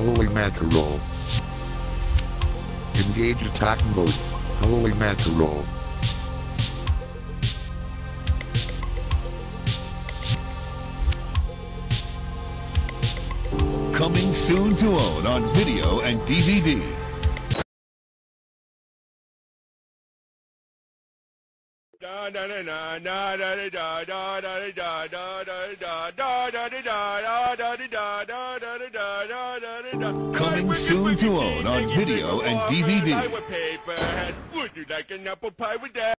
Holy mackerel. Engage attack mode. Holy mackerel. Coming soon to own on video and DVD. Soon to own on video and DVD. Would you like an apple pie with that?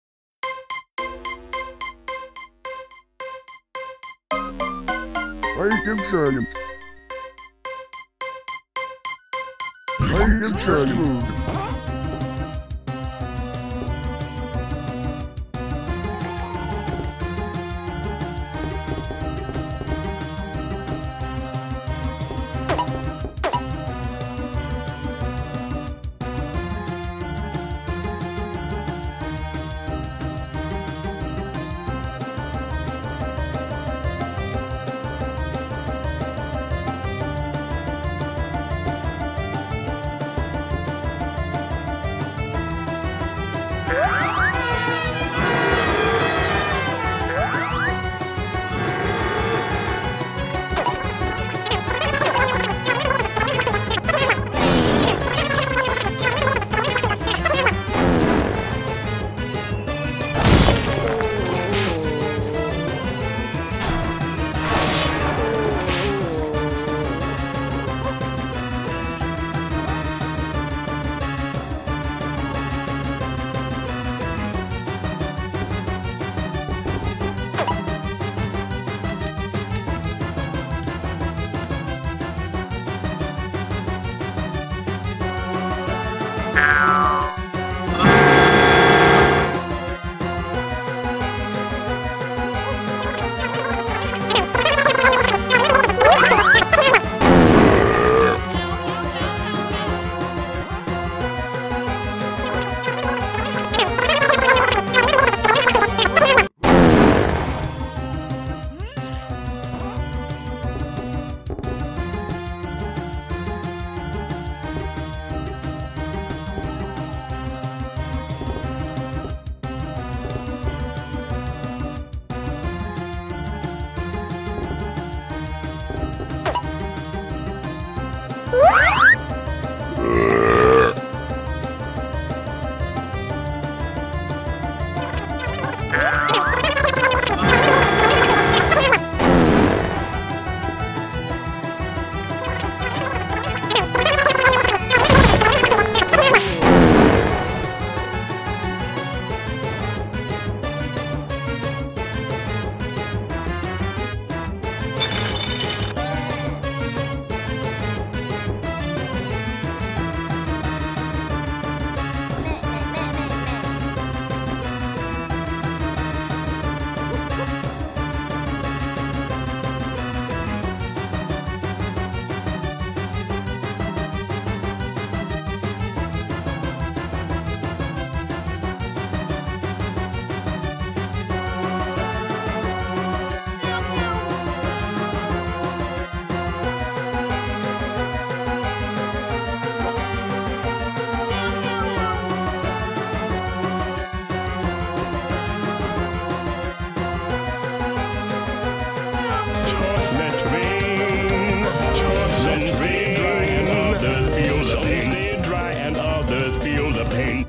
Some stay dry and others feel the pain.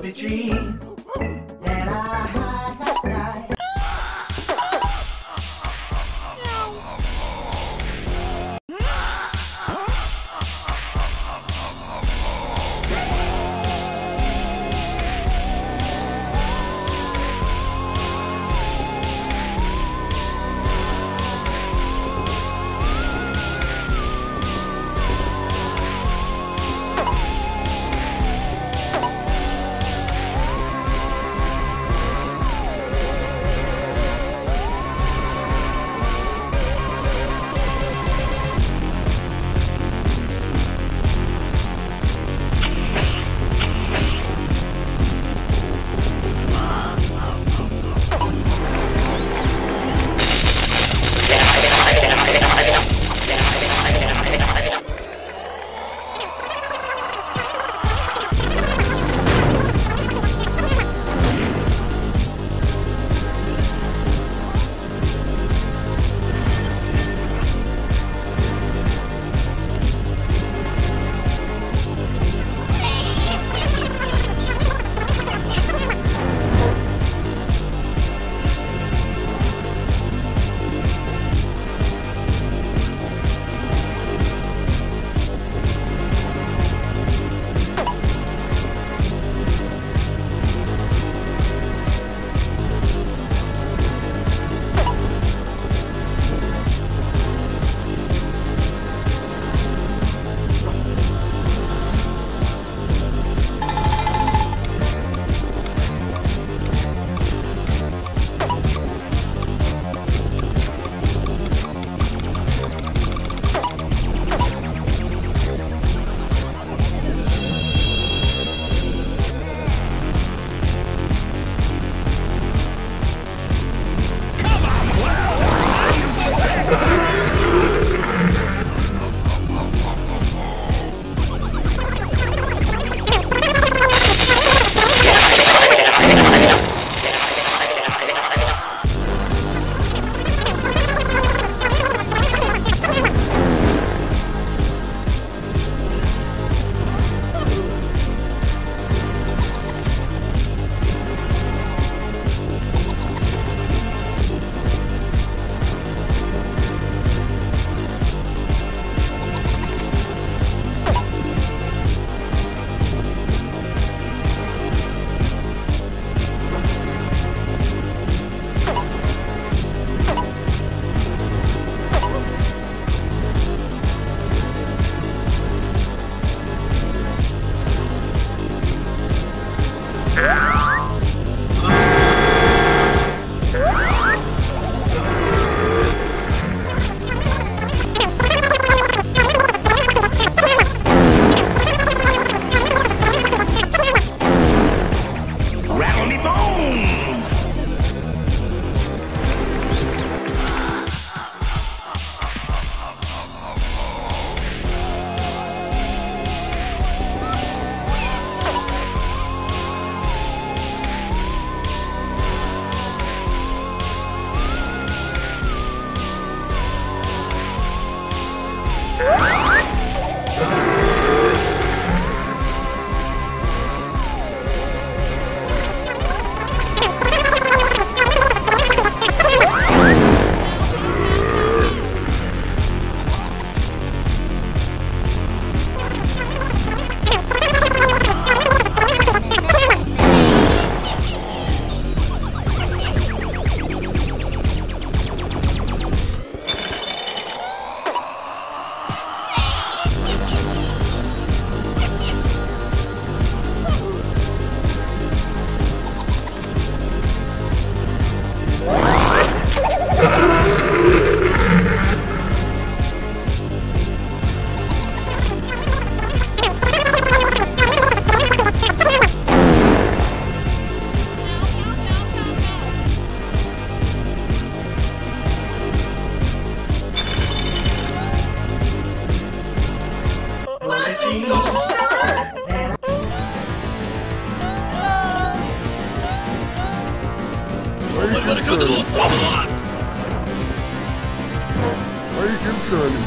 the tree. Bacon turning.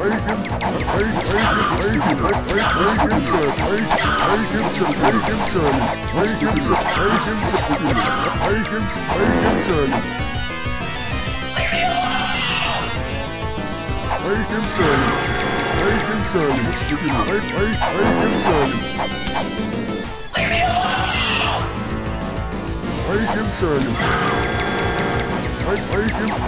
Bacon, bacon, bacon, bacon, bacon, turn, bacon, bacon turn, bacon bacon, bacon, bacon, bacon turning. Bacon turning, bacon turning, bacon, bacon turning. Bacon turning.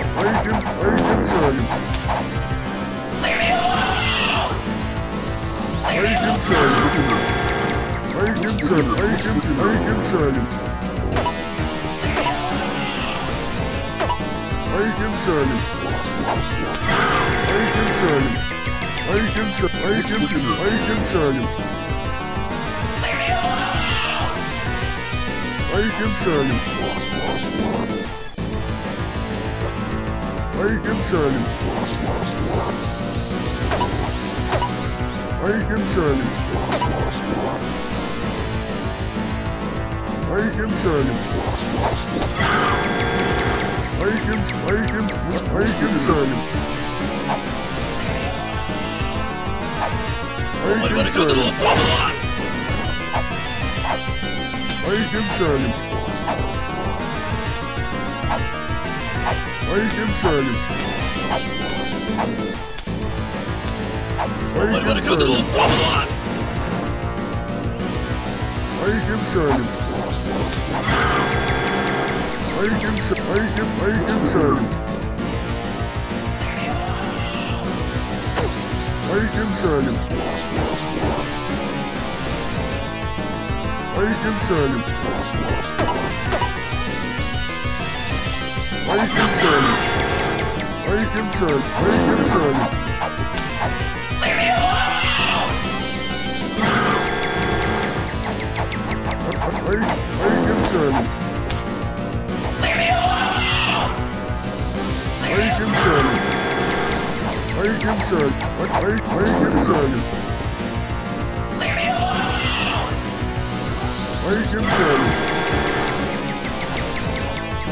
Bacon, bacon, bacon turning. Bacon turning. Bacon turning, bacon, bacon turning. Bacon turning. Bacon turning. Bacon, bacon, bacon turning. Bacon turning. Bacon turning. Bacon turning. Bacon turning. Bacon, bacon, bacon turning. Bacon turning. Bacon turning. Bacon turning. Bacon turning. Bacon turning. Bacon, bacon, bacon turning. Bacon turning. Bacon turning. Bacon turning. Bacon, bacon turning. Bacon turning. Bacon turning. Bacon, bacon turning. For the tree that I had that night melted into my